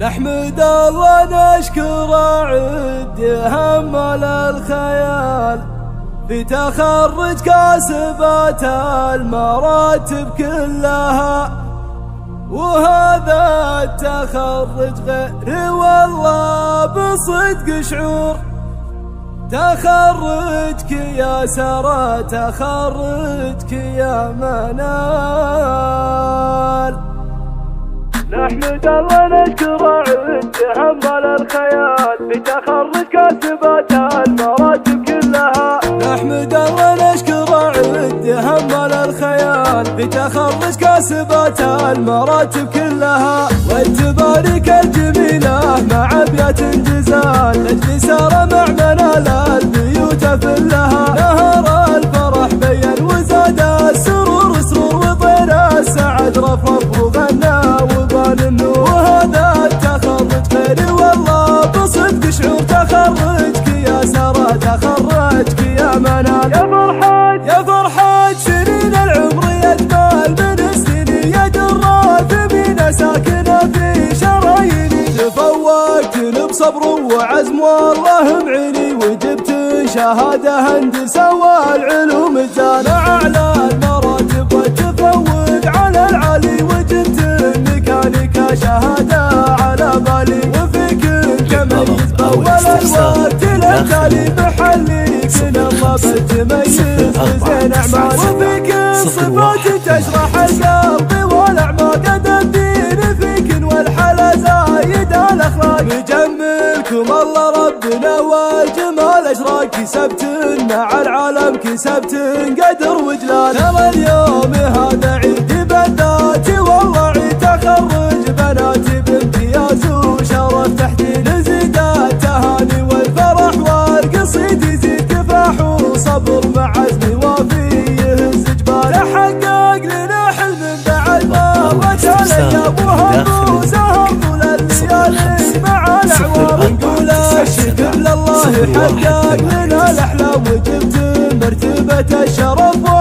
نحمد الله نشكر عد همل الخيال في تخرج كاسبات المراتب كلها. وهذا التخرج غير والله بصدق شعور. تخرجك يا سرى تخرجك يا منال. نحمد الله نشكر عد همل الخيال بتخرج كاتبات المراتب كلها. نحمد الله نشكر عد همل الخيال بتخرج كاسبات المراتب كلها. والتبارك الجميلة مع أبيات جزال اجلي سار مع شهادة هندسة والعلوم الزانة أعلى المراتب وتفوق على العلي وجبت الميكانيكا شهادة على بالي. وفيك تميز بأول الوقت التالي. محلي كنا الله بتميز بزين أعمال. وفيك صفات تشرح القلب والأعماق الدين فيك والحلا زايد الأخلاق. يجملكم الله ربنا والجمال أشراق كسبت مع العالم كسبت قدر وجلال. ترى اليوم هذا عيد بالذات والله عيد تخرج بناتي بامتياز وشرف تحديد زيد التهاني والفرح والقصيد يزيد كفاح وصبر مع عزم وافي يهز جبال حقق لنا حلم بعد ما رجع الأيام وهم وسهر طول الليالي مع الاعوام نقول الشكر لله حقق لنا الأحلام وجبت مرتبة الشرف.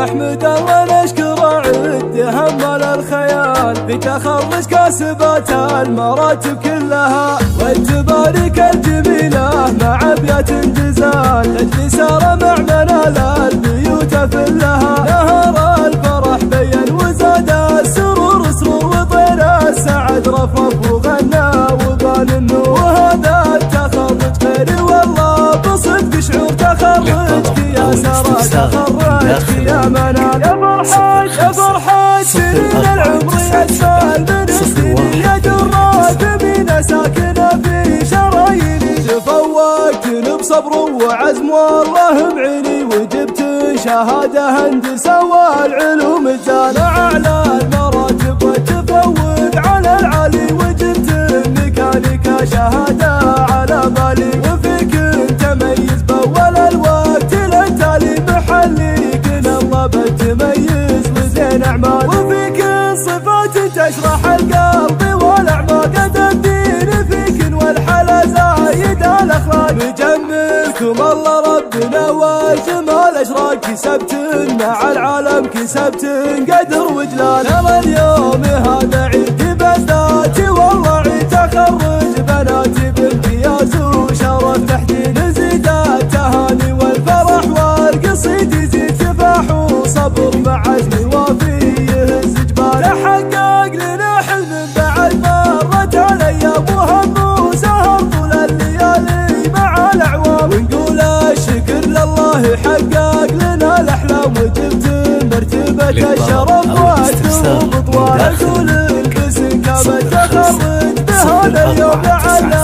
كلها نحمد الله نشكر عد همل الخيال بتخرج كاسبات المراتب كلها. والتبارك الجميلة مع أبيات جزال اجلي سار مع منال البيوت فلها. نهر الفرح بين وزاد السرور سرور وطير السعد رفرف يا منال يا فرحات يا فرحات سنين العمر يجمل من السنين يا الراثبين ساكنة في شراييني تفوقت بصبر وعزم والله معيني وجبت شهادة هندسة والعلوم الزانة صفات تشرح القلب والأعماق الدين فيك والحلا زايد الأخلاق. يجملكم الله ربنا والجمال أشراق كسبت مع العالم كسبت قدر وجلال. ترى اليوم هذا عيد بهذا